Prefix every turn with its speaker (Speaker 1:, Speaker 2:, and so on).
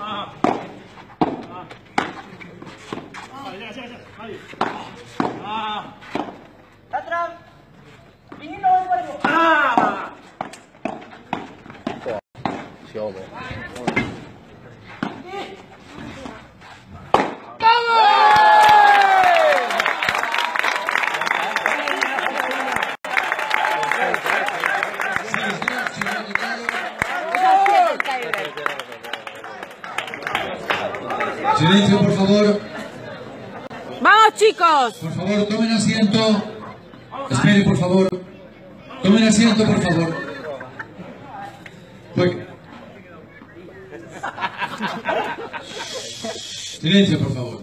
Speaker 1: 啊！下下下，可以。啊！啊！小罗。
Speaker 2: Silencio, por favor.
Speaker 3: ¡Vamos, chicos!
Speaker 2: Por favor, tomen asiento. Esperen, por favor. Tomen asiento, por favor. Silencio, por favor.